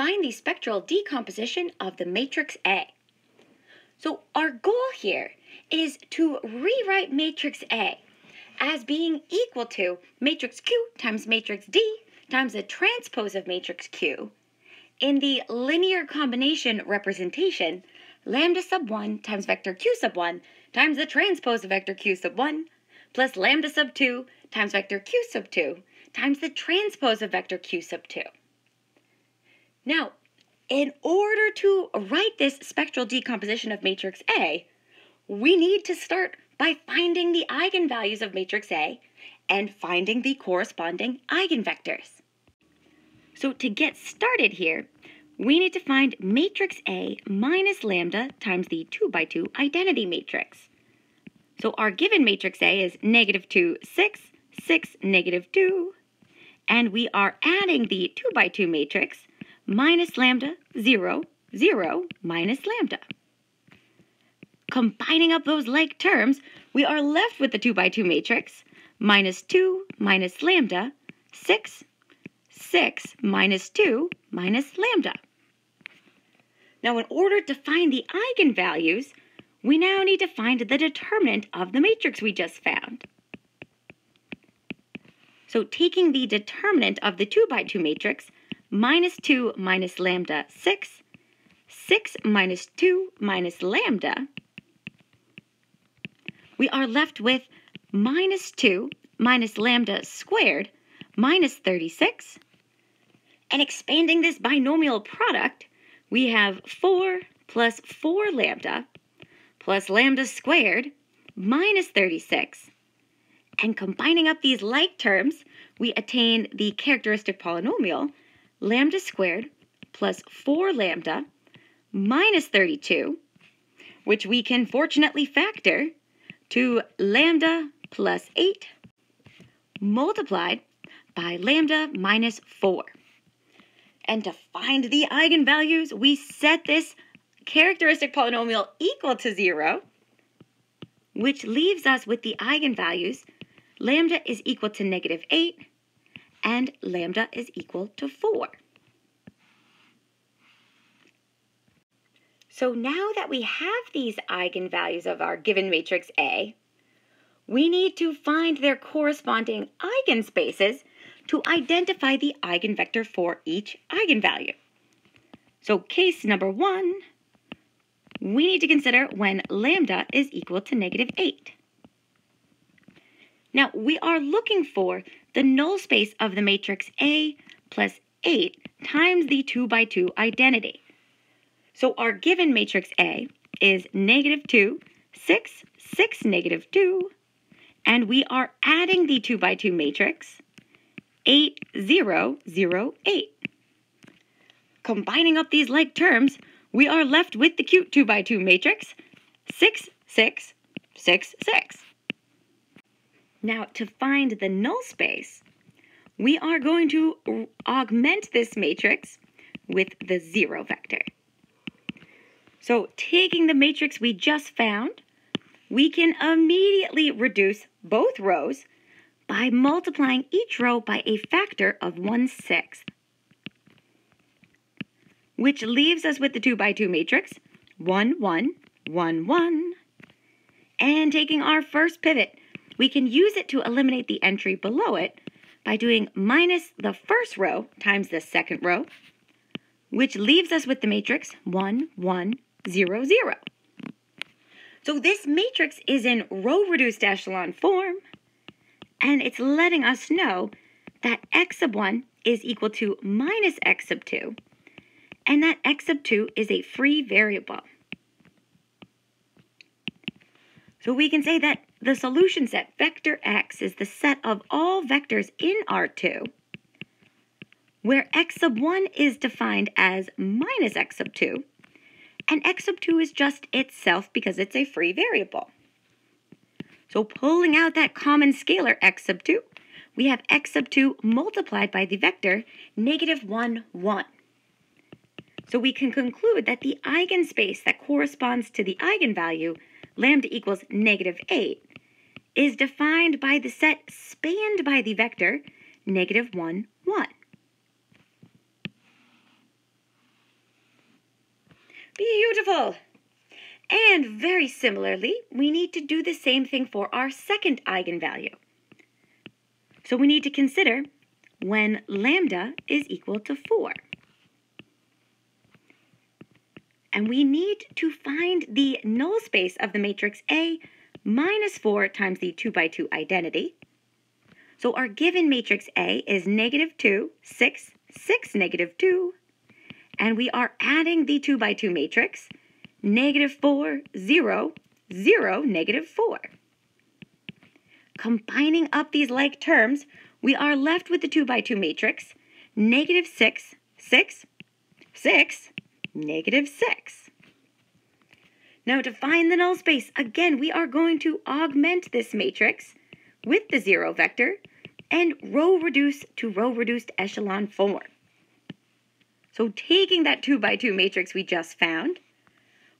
find the spectral decomposition of the matrix A. So our goal here is to rewrite matrix A as being equal to matrix Q times matrix D times the transpose of matrix Q in the linear combination representation lambda sub 1 times vector Q sub 1 times the transpose of vector Q sub 1 plus lambda sub 2 times vector Q sub 2 times the transpose of vector Q sub 2. Now, in order to write this spectral decomposition of matrix A, we need to start by finding the eigenvalues of matrix A and finding the corresponding eigenvectors. So to get started here, we need to find matrix A minus lambda times the 2 by 2 identity matrix. So our given matrix A is negative 2, 6, 6, negative 2, and we are adding the 2 by 2 matrix minus lambda, 0, 0, minus lambda. Combining up those like terms, we are left with the 2 by 2 matrix, minus 2 minus lambda, 6, 6 minus 2 minus lambda. Now, in order to find the eigenvalues, we now need to find the determinant of the matrix we just found. So taking the determinant of the 2 by 2 matrix, minus 2 minus lambda 6, 6 minus 2 minus lambda, we are left with minus 2 minus lambda squared minus 36. And expanding this binomial product, we have 4 plus 4 lambda plus lambda squared minus 36. And combining up these like terms, we attain the characteristic polynomial lambda squared plus 4 lambda minus 32, which we can fortunately factor to lambda plus 8 multiplied by lambda minus 4. And to find the eigenvalues, we set this characteristic polynomial equal to 0, which leaves us with the eigenvalues lambda is equal to negative 8 and lambda is equal to 4. So now that we have these eigenvalues of our given matrix A, we need to find their corresponding eigenspaces to identify the eigenvector for each eigenvalue. So case number one, we need to consider when lambda is equal to negative 8. Now, we are looking for the null space of the matrix A plus 8 times the 2 by 2 identity. So our given matrix A is negative 2, 6, 6, negative 2, and we are adding the 2 by 2 matrix, 8, 0, 0, 8. Combining up these like terms, we are left with the cute 2 by 2 matrix, 6, 6, 6, 6. Now, to find the null space, we are going to augment this matrix with the 0 vector. So taking the matrix we just found, we can immediately reduce both rows by multiplying each row by a factor of 1 sixth, which leaves us with the 2 by 2 matrix, 1, 1, 1, 1. And taking our first pivot, we can use it to eliminate the entry below it by doing minus the first row times the second row, which leaves us with the matrix 1, 1, 0, 0. So this matrix is in row-reduced echelon form, and it's letting us know that x sub 1 is equal to minus x sub 2, and that x sub 2 is a free variable. So we can say that the solution set vector x is the set of all vectors in R2, where x sub 1 is defined as minus x sub 2, and x sub 2 is just itself because it's a free variable. So pulling out that common scalar x sub 2, we have x sub 2 multiplied by the vector negative 1, 1. So we can conclude that the eigenspace that corresponds to the eigenvalue lambda equals negative 8 is defined by the set spanned by the vector negative 1, 1. Beautiful! And very similarly, we need to do the same thing for our second eigenvalue. So we need to consider when lambda is equal to 4. And we need to find the null space of the matrix A minus 4 times the 2 by 2 identity. So our given matrix A is negative 2, 6, 6, negative 2. And we are adding the 2 by 2 matrix, negative 4, 0, 0, negative 4. Combining up these like terms, we are left with the 2 by 2 matrix, negative 6, 6, 6, negative 6. Now to find the null space, again, we are going to augment this matrix with the 0 vector and row reduce to row reduced echelon form. So taking that 2 by 2 matrix we just found,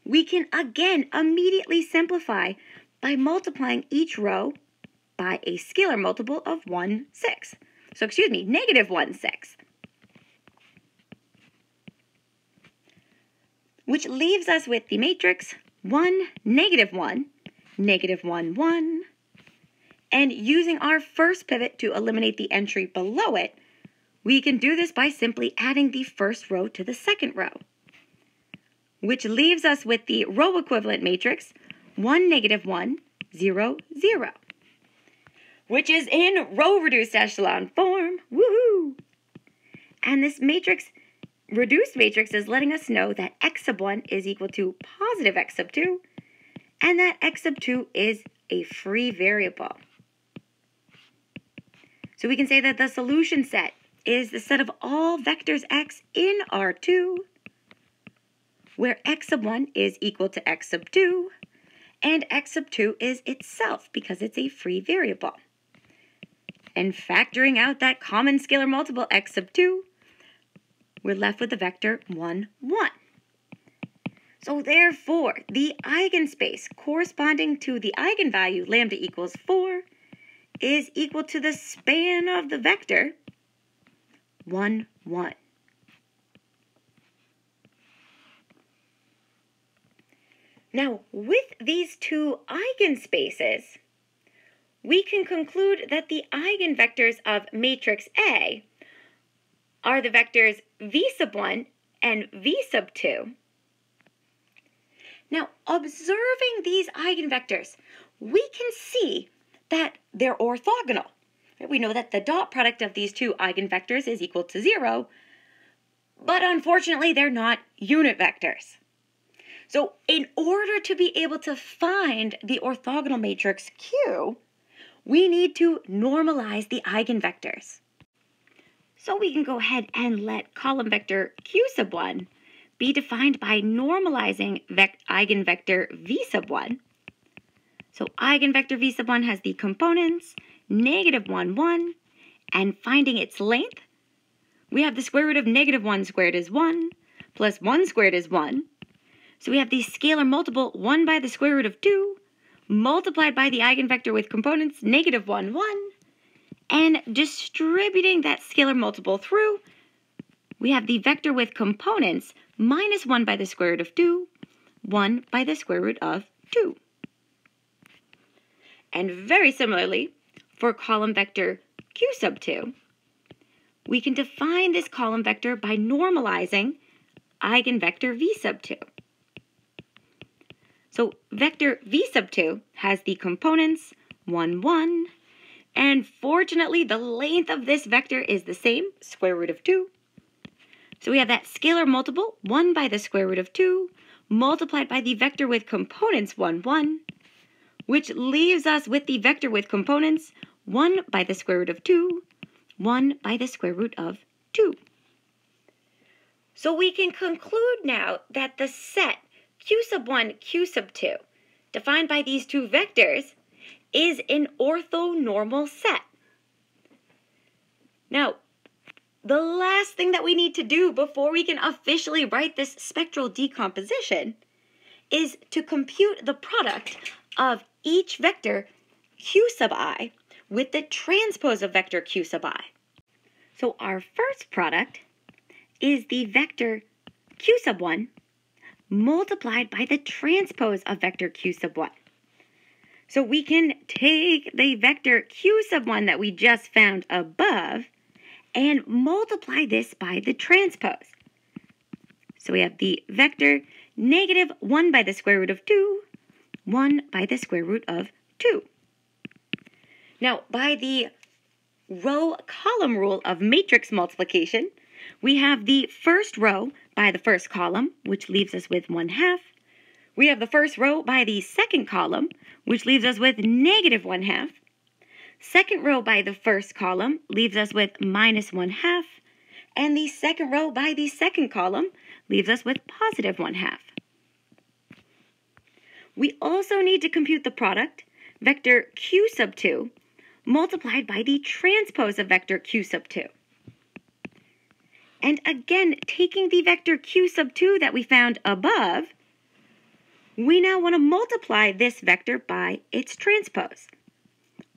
we can again immediately simplify by multiplying each row by a scalar multiple of 1 6. So excuse me, negative 1 6. Which leaves us with the matrix 1, negative 1, negative 1, 1. And using our first pivot to eliminate the entry below it, we can do this by simply adding the first row to the second row, which leaves us with the row equivalent matrix 1, negative 1, 0, 0, which is in row reduced echelon form. Woohoo! And this matrix, reduced matrix, is letting us know that x sub 1 is equal to positive x sub 2, and that x sub 2 is a free variable. So we can say that the solution set is the set of all vectors x in R2, where x sub 1 is equal to x sub 2, and x sub 2 is itself because it's a free variable. And factoring out that common scalar multiple x sub 2, we're left with the vector 1, 1. So therefore, the eigenspace corresponding to the eigenvalue lambda equals 4 is equal to the span of the vector 1, 1. Now, with these two eigenspaces, we can conclude that the eigenvectors of matrix A are the vectors v sub 1 and v sub 2. Now, observing these eigenvectors, we can see that they're orthogonal. We know that the dot product of these two eigenvectors is equal to 0, but unfortunately they're not unit vectors. So in order to be able to find the orthogonal matrix Q, we need to normalize the eigenvectors. So we can go ahead and let column vector Q sub 1 be defined by normalizing eigenvector V sub 1. So eigenvector V sub 1 has the components negative 1, 1, and finding its length, we have the square root of negative 1 squared is 1, plus 1 squared is 1. So we have the scalar multiple 1 by the square root of 2, multiplied by the eigenvector with components negative 1, 1, and distributing that scalar multiple through, we have the vector with components minus 1 by the square root of 2, 1 by the square root of 2. And very similarly, for column vector q sub 2, we can define this column vector by normalizing eigenvector v sub 2. So vector v sub 2 has the components 1, 1, and fortunately the length of this vector is the same, square root of 2. So we have that scalar multiple, 1 by the square root of 2, multiplied by the vector with components 1, 1, which leaves us with the vector with components 1 by the square root of 2, 1 by the square root of 2. So we can conclude now that the set q sub 1, q sub 2, defined by these two vectors, is an orthonormal set. Now, the last thing that we need to do before we can officially write this spectral decomposition is to compute the product of each vector q sub i with the transpose of vector q sub i. So our first product is the vector q sub 1 multiplied by the transpose of vector q sub 1. So we can take the vector q sub 1 that we just found above and multiply this by the transpose. So we have the vector negative 1 by the square root of 2, 1 by the square root of 2. Now, by the row column rule of matrix multiplication, we have the first row by the first column, which leaves us with 1 half. We have the first row by the second column, which leaves us with negative 1 half. Second row by the first column leaves us with minus 1 half. And the second row by the second column leaves us with positive 1 half. We also need to compute the product, vector q sub 2, multiplied by the transpose of vector q sub 2. And again, taking the vector q sub 2 that we found above, we now want to multiply this vector by its transpose.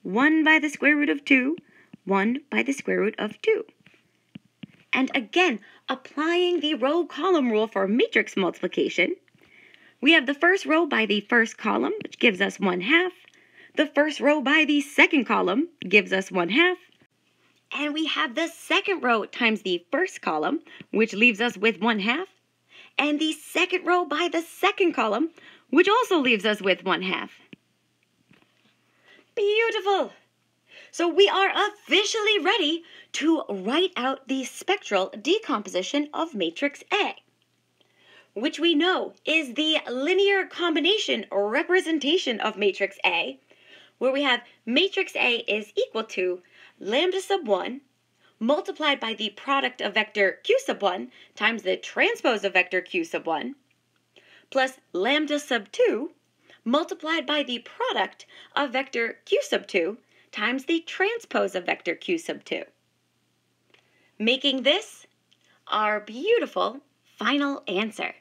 1 by the square root of 2, 1 by the square root of 2. And again, applying the row column rule for matrix multiplication, we have the first row by the first column, which gives us 1 half. The first row by the second column gives us 1 half. And we have the second row times the first column, which leaves us with 1 half. And the second row by the second column, which also leaves us with 1 half. Beautiful! So we are officially ready to write out the spectral decomposition of matrix A which we know is the linear combination representation of matrix A, where we have matrix A is equal to lambda sub 1 multiplied by the product of vector q sub 1 times the transpose of vector q sub 1 plus lambda sub 2 multiplied by the product of vector q sub 2 times the transpose of vector q sub 2. Making this our beautiful final answer.